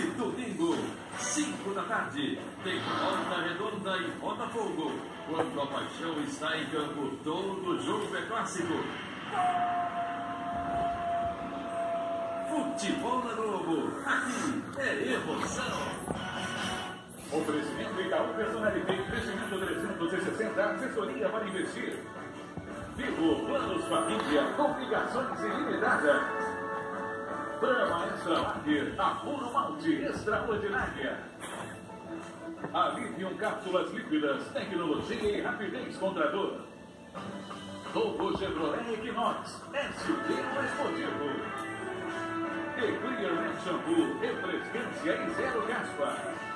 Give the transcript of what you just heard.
E domingo, 5 da tarde, tem Volta Redonda e Botafogo. Quando a paixão está em campo, todo jogo é clássico. Futebol na Globo, aqui é emoção. Oferecimento Itaú Personalité, crescimento 360, assessoria para investir. Vivo Planos Família, complicações ilimitadas. Brahma Extra Lager, a puro malte extraordinária. Alivium cápsulas líquidas, tecnologia e rapidez contra dor. Novo Chevrolet Equinox, SUV esportivo. E Clear Shampoo, refrescância e zero caspa.